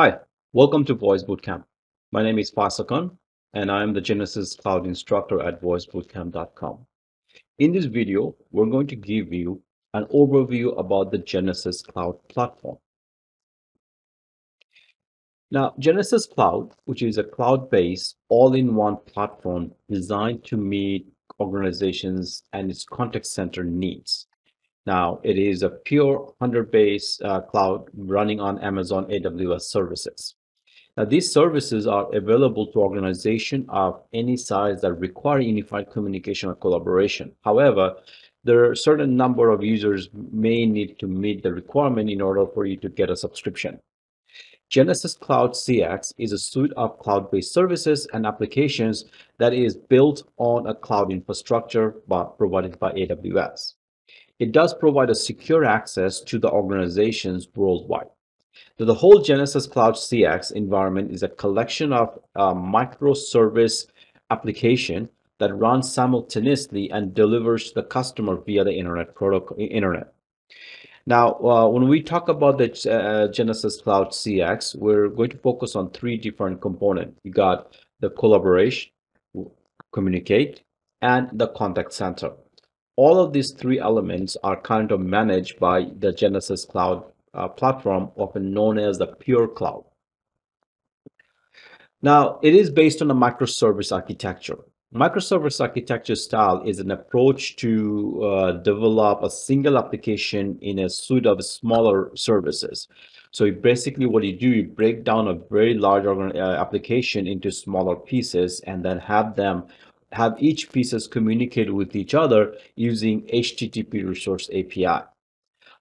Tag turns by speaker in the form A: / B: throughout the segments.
A: Hi, welcome to Voice Bootcamp. My name is Fasakon and I am the Genesys Cloud instructor at voicebootcamp.com. In this video, we're going to give you an overview about the Genesys Cloud platform. Now, Genesys Cloud, which is a cloud-based all-in-one platform designed to meet organizations and its contact center needs. Now, it is a pure 100-base uh, cloud running on Amazon AWS services. Now, these services are available to organizations of any size that require unified communication or collaboration. However, there are a certain number of users may need to meet the requirement in order for you to get a subscription. Genesys Cloud CX is a suite of cloud-based services and applications that is built on a cloud infrastructure provided by AWS. It does provide a secure access to the organizations worldwide. So the whole Genesys Cloud CX environment is a collection of uh, microservice application that runs simultaneously and delivers to the customer via the internet protocol internet. Now, uh, when we talk about the uh, Genesys Cloud CX, we're going to focus on three different components. You got the collaboration, communicate, and the contact center all of these three elements are kind of managed by the Genesys Cloud uh, platform, often known as the Pure Cloud. Now, it is based on a microservice architecture. Microservice architecture style is an approach to uh, develop a single application in a suite of smaller services. So basically what you do, you break down a very large uh, application into smaller pieces and then have them have each pieces communicate with each other using HTTP resource API.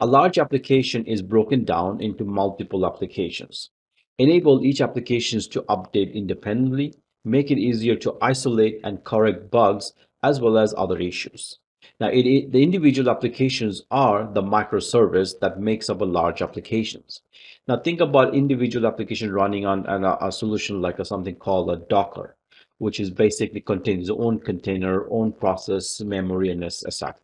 A: A large application is broken down into multiple applications. Enable each applications to update independently, make it easier to isolate and correct bugs as well as other issues. Now, it, it, the individual applications are the microservice that makes up a large applications. Now, think about individual application running on, on a, a, solution like a, something called a Docker which is basically contains its own container, own process, memory, and etc.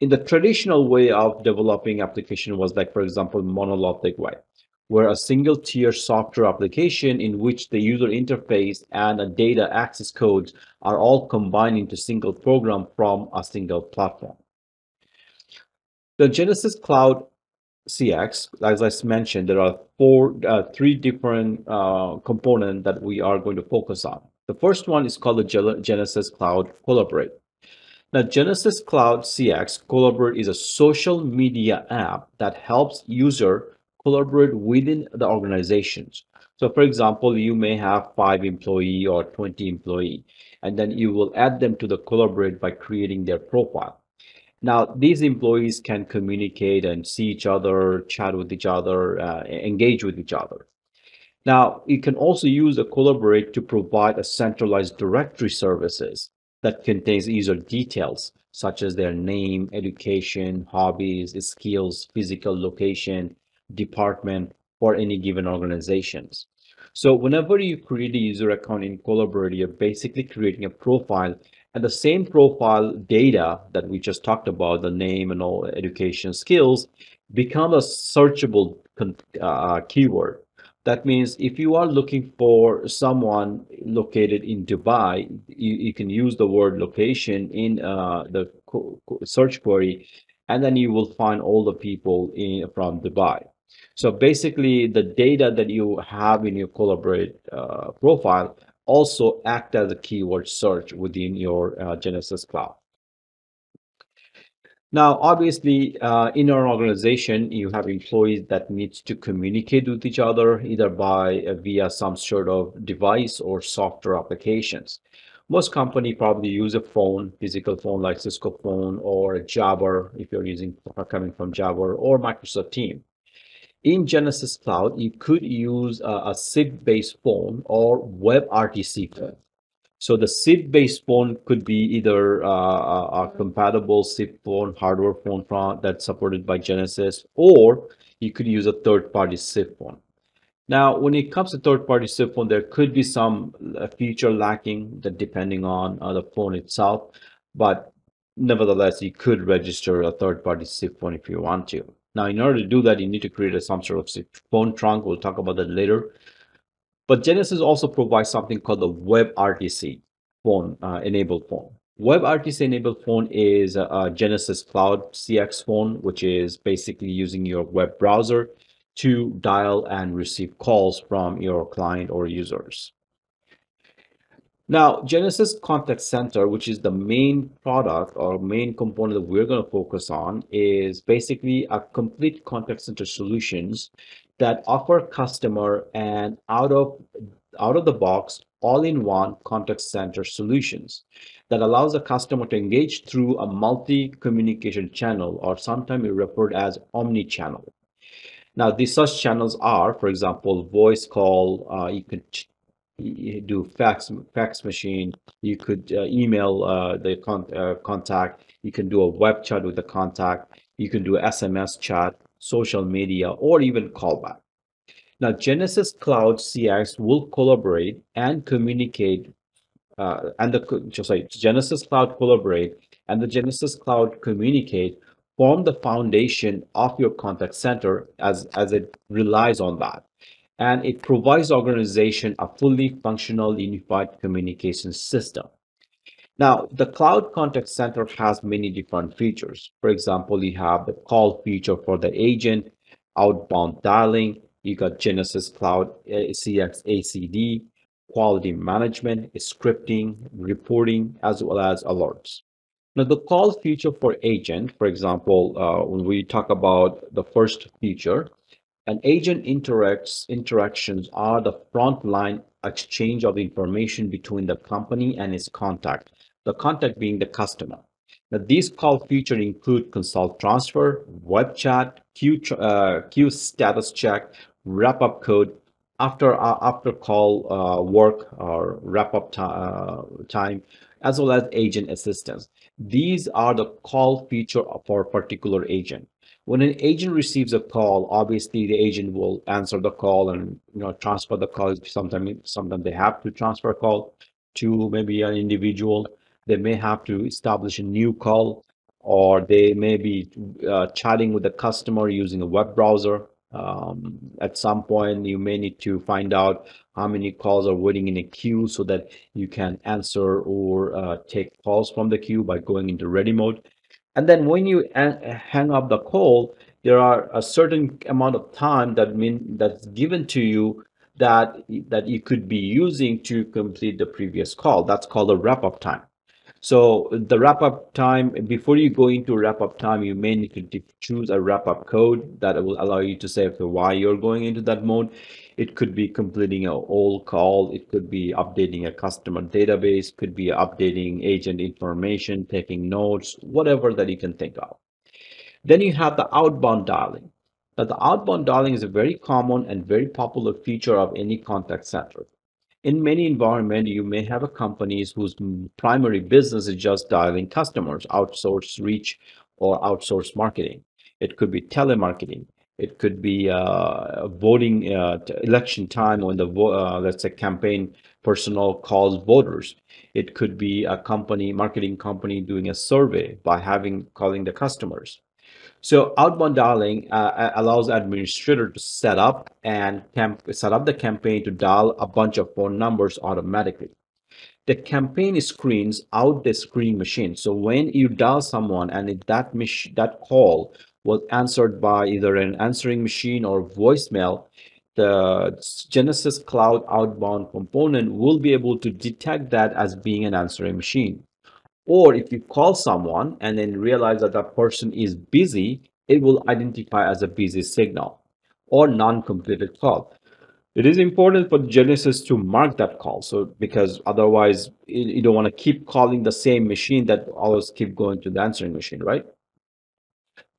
A: In the traditional way of developing application was like, for example, monolithic way, where a single tier software application in which the user interface and a data access codes are all combined into single program from a single platform. The Genesys Cloud CX, as I mentioned, there are four, uh, three different uh, components that we are going to focus on. The first one is called the Genesys Cloud Collaborate. Now, Genesys Cloud CX Collaborate is a social media app that helps user collaborate within the organizations. So for example, you may have five employee or 20 employee, and then you will add them to the collaborate by creating their profile. Now, these employees can communicate and see each other, chat with each other, uh, engage with each other. Now, you can also use a Collaborate to provide a centralized directory services that contains user details such as their name, education, hobbies, skills, physical location, department, or any given organizations. So whenever you create a user account in Collaborate, you're basically creating a profile and the same profile data that we just talked about, the name and all education skills, become a searchable uh, keyword that means if you are looking for someone located in Dubai, you, you can use the word location in uh, the search query, and then you will find all the people in from Dubai. So basically, the data that you have in your Collaborate uh, profile also act as a keyword search within your uh, Genesys Cloud. Now, obviously, uh, in our organization, you have employees that needs to communicate with each other either by uh, via some sort of device or software applications. Most company probably use a phone, physical phone like Cisco phone or Jabber if you're using coming from Jabber or Microsoft Team. In Genesys Cloud, you could use a, a SIP-based phone or WebRTC phone. So the SIP-based phone could be either uh, a, compatible SIP phone, hardware phone from, that's supported by Genesys, or you could use a third-party SIP phone. Now, when it comes to third-party SIP phone, there could be some uh, feature lacking that depending on uh, the phone itself, but nevertheless, you could register a third-party SIP phone if you want to. Now, in order to do that, you need to create a, some sort of SIP phone trunk. We'll talk about that later. But Genesys also provides something called the WebRTC phone uh, enabled phone. WebRTC enabled phone is a, Genesys Cloud CX phone, which is basically using your web browser to dial and receive calls from your client or users. Now, Genesys Contact Center, which is the main product or main component that we're going to focus on, is basically a complete contact center solutions that offer customer and out of out of the box all-in-one contact center solutions that allows the customer to engage through a multi-communication channel or sometimes referred as omni-channel. Now, these such channels are, for example, voice call, uh, you could do fax fax machine you could uh, email uh, the con uh, contact you can do a web chat with the contact you can do sms chat social media or even callback now Genesys cloud cx will collaborate and communicate uh, and the like genesys cloud collaborate and the Genesys cloud communicate form the foundation of your contact center as as it relies on that and it provides organization a fully functional unified communication system. Now, the Cloud Contact Center has many different features. For example, you have the call feature for the agent, outbound dialing, you got Genesys Cloud eh, CX ACD, quality management, scripting, reporting, as well as alerts. Now, the call feature for agent, for example, uh, when we talk about the first feature, an agent interacts interactions are the frontline exchange of information between the company and its contact, the contact being the customer. Now, these call features include consult transfer, web chat, queue, uh, queue status check, wrap up code, after uh, after call uh, work or wrap up uh, time, as well as agent assistance. These are the call feature for a particular agent when an agent receives a call obviously the agent will answer the call and you know transfer the call sometimes sometimes they have to transfer a call to maybe an individual they may have to establish a new call or they may be uh, chatting with the customer using a web browser um, at some point you may need to find out how many calls are waiting in a queue so that you can answer or uh, take calls from the queue by going into ready mode and then when you hang up the call, there are a certain amount of time that mean that's given to you that that you could be using to complete the previous call. That's called a wrap up time. So the wrap up time, before you go into wrap up time, you may need to choose a wrap up code that will allow you to say why you're going into that mode. It could be completing an old call. It could be updating a customer database, could be updating agent information, taking notes, whatever that you can think of. Then you have the outbound dialing. Now the outbound dialing is a very common and very popular feature of any contact center. In many environments, you may have a companies whose primary business is just dialing customers, outsource reach or outsource marketing. It could be telemarketing. It could be uh, voting uh, election time when the uh, let's say campaign personnel calls voters. It could be a company, marketing company doing a survey by having calling the customers. So outbound dialing uh, allows administrator to set up and set up the campaign to dial a bunch of phone numbers automatically. The campaign screens out the screening machine. So when you dial someone and that that call was answered by either an answering machine or voicemail, the Genesys Cloud outbound component will be able to detect that as being an answering machine. Or if you call someone and then realize that that person is busy, it will identify as a busy signal or non-completed call. It is important for Genesys to mark that call. So because otherwise you don't want to keep calling the same machine that always keep going to the answering machine, right?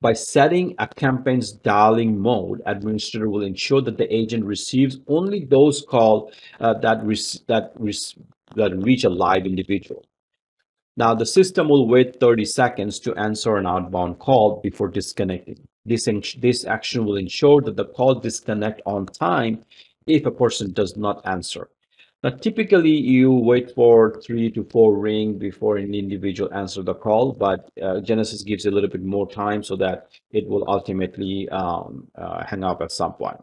A: By setting a campaign's dialing mode, administrator will ensure that the agent receives only those calls uh, that, that, that reach a live individual. Now the system will wait 30 seconds to answer an outbound call before disconnecting. This, this action will ensure that the call disconnect on time if a person does not answer. Now, typically you wait for three to four ring before an individual answer the call, but uh, Genesys gives a little bit more time so that it will ultimately um, uh, hang up at some point.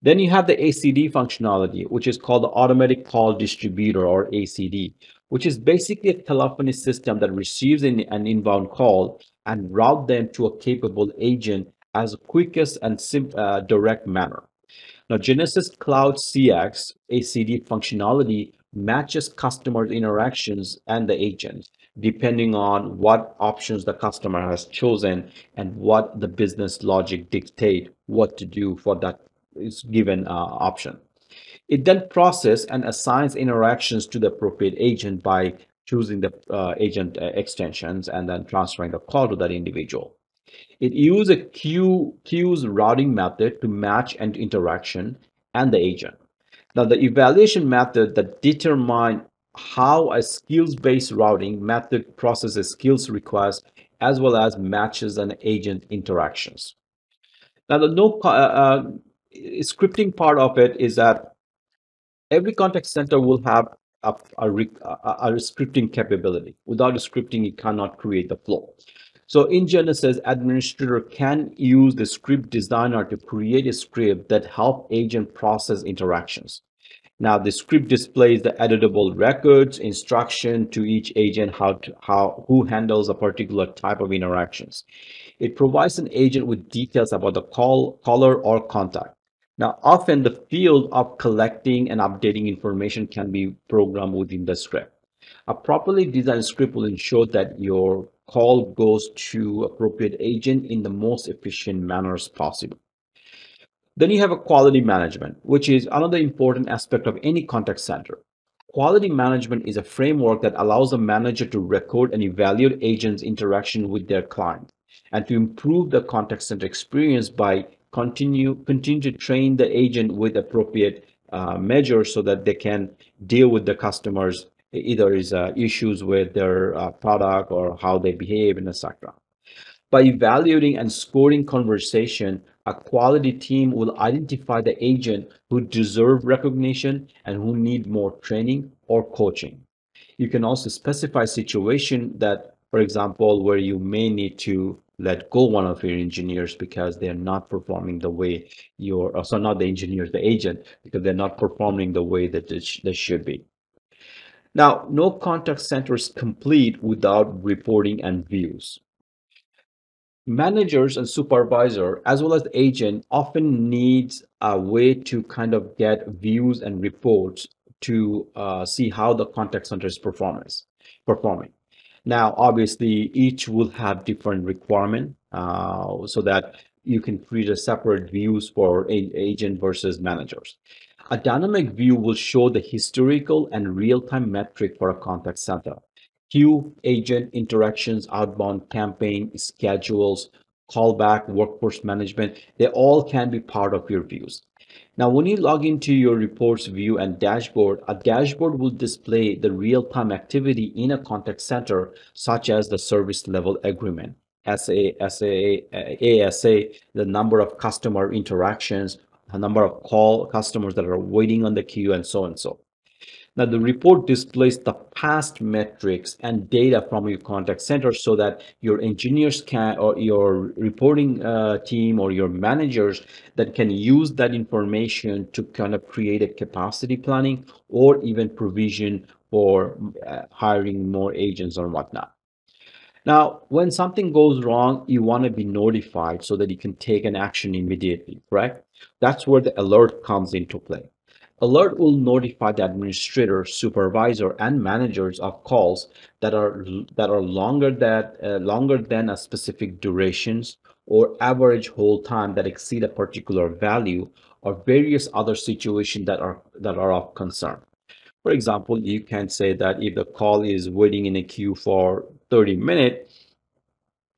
A: Then you have the ACD functionality, which is called the Automatic Call Distributor or ACD, which is basically a telephony system that receives an, an inbound call and route them to a capable agent as quickest and uh, direct manner. Now, Genesys Cloud CX ACD functionality matches customer interactions and the agent depending on what options the customer has chosen and what the business logic dictate what to do for that is given uh, option. It then processes and assigns interactions to the appropriate agent by choosing the uh, agent uh, extensions and then transferring the call to that individual. It uses a queue, queues routing method to match an interaction and the agent. Now, the evaluation method that determine how a skills-based routing method processes skills requests as well as matches and agent interactions. Now, the no uh, uh, scripting part of it is that every contact center will have a, a, a, scripting capability. Without scripting, you cannot create the flow. So in Genesys, administrator can use the script designer to create a script that help agent process interactions. Now the script displays the editable records, instruction to each agent how to, how who handles a particular type of interactions. It provides an agent with details about the call, caller or contact. Now, often the field of collecting and updating information can be programmed within the script. A properly designed script will ensure that your call goes to appropriate agent in the most efficient manners possible. Then you have a quality management, which is another important aspect of any contact center. Quality management is a framework that allows a manager to record and evaluate agents' interaction with their client and to improve the contact center experience by continue continue to train the agent with appropriate uh, measures so that they can deal with the customers either is uh, issues with their uh, product or how they behave and etc. By evaluating and scoring conversation, a quality team will identify the agent who deserve recognition and who need more training or coaching. You can also specify situation that, for example, where you may need to let go one of your engineers because they're not performing the way your, so not the engineers, the agent, because they're not performing the way that they, sh they should be. Now, no contact center is complete without reporting and views. Managers and supervisor, as well as agent, often needs a way to kind of get views and reports to uh, see how the contact center is performance, performing. Now, obviously, each will have different requirement uh, so that you can create a separate views for agent versus managers. A dynamic view will show the historical and real-time metric for a contact center. Queue, agent interactions, outbound campaign, schedules, callback, workforce management, they all can be part of your views. Now, when you log into your reports view and dashboard, a dashboard will display the real-time activity in a contact center, such as the service level agreement, SA, SA, ASA, the number of customer interactions, the number of call customers that are waiting on the queue and so and so. Now the report displays the past metrics and data from your contact center so that your engineers can or your reporting uh, team or your managers that can use that information to kind of create a capacity planning or even provision for uh, hiring more agents or whatnot. Now, when something goes wrong, you want to be notified so that you can take an action immediately, correct? That's where the alert comes into play. Alert will notify the administrator, supervisor, and managers of calls that are that are longer that uh, longer than a specific durations or average hold time that exceed a particular value or various other situations that are that are of concern. For example, you can say that if the call is waiting in a queue for 30 minutes,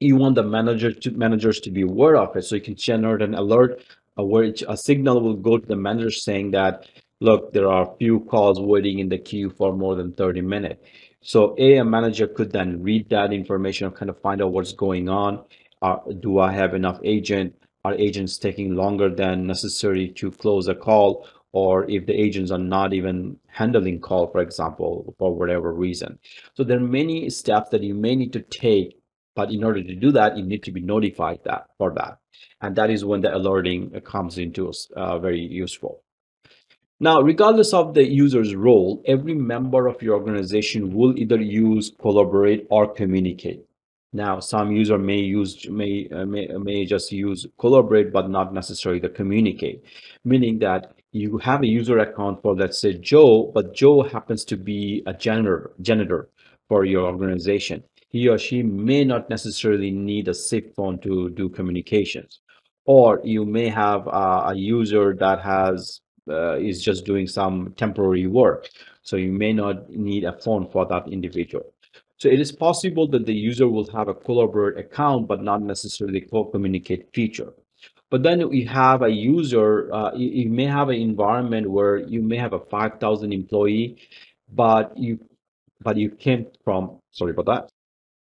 A: you want the manager to managers to be aware of it. So you can generate an alert uh, where a signal will go to the manager saying that, look, there are a few calls waiting in the queue for more than 30 minutes. So a, a manager could then read that information and kind of find out what's going on. Uh, do I have enough agent? Are agents taking longer than necessary to close a call? or if the agents are not even handling call, for example, for whatever reason. So there are many steps that you may need to take, but in order to do that, you need to be notified that for that. And that is when the alerting comes into uh, very useful. Now, regardless of the user's role, every member of your organization will either use collaborate or communicate. Now, some user may use may, uh, may may just use collaborate, but not necessarily the communicate, meaning that you have a user account for let's say Joe, but Joe happens to be a janitor janitor for your organization. He or she may not necessarily need a SIP phone to do communications, or you may have uh, a user that has uh, is just doing some temporary work, so you may not need a phone for that individual. So it is possible that the user will have a collaborate account, but not necessarily co-communicate feature. But then you have a user, uh, you, you, may have an environment where you may have a 5,000 employee, but you, but you came from, sorry about that.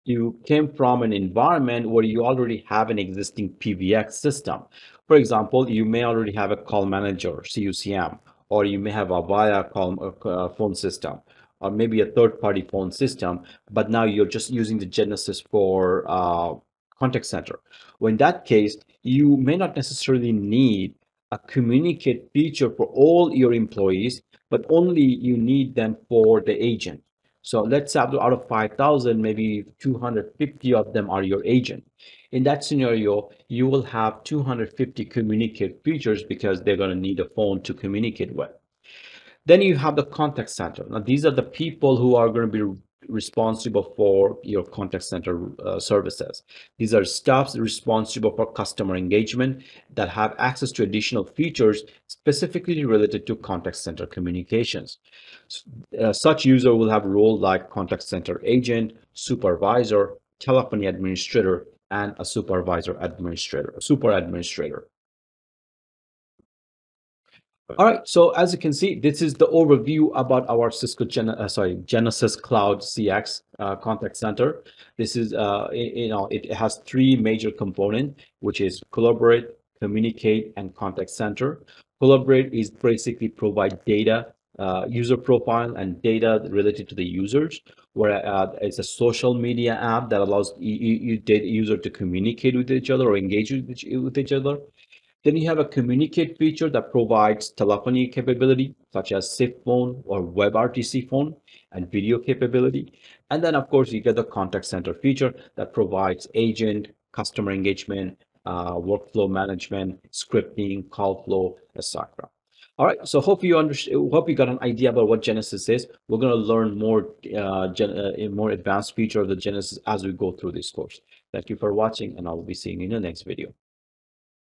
A: You came from an environment where you already have an existing PBX system. For example, you may already have a call manager, CUCM, or you may have Avaya call uh, phone system or maybe a third party phone system, but now you're just using the Genesys for uh, contact center. Well, in that case, you may not necessarily need a communicate feature for all your employees, but only you need them for the agent. So let's say out of 5,000, maybe 250 of them are your agent. In that scenario, you will have 250 communicate features because they're going to need a phone to communicate with. Then you have the contact center. Now, these are the people who are going to be responsible for your contact center uh, services. These are staffs responsible for customer engagement that have access to additional features specifically related to contact center communications. Uh, such user will have role like contact center agent, supervisor, telephony administrator, and a supervisor administrator, super administrator. All right, so as you can see, this is the overview about our Cisco Gen uh, sorry Genesys Cloud CX uh, contact center. This is uh, you know it has three major components, which is collaborate, communicate, and contact center. Collaborate is basically provide data, uh, user profile, and data related to the users. Where uh, it's a social media app that allows you user to communicate with each other or engage with each, with each other. Then you have a communicate feature that provides telephony capability, such as SIP phone or WebRTC phone and video capability. And then, of course, you get the contact center feature that provides agent, customer engagement, uh, workflow management, scripting, call flow, etc. All right, so hope you understand. Hope you got an idea about what Genesys is. We're going to learn more, uh, uh, more advanced feature of the Genesys as we go through this course. Thank you for watching, and I'll be seeing you in the next video.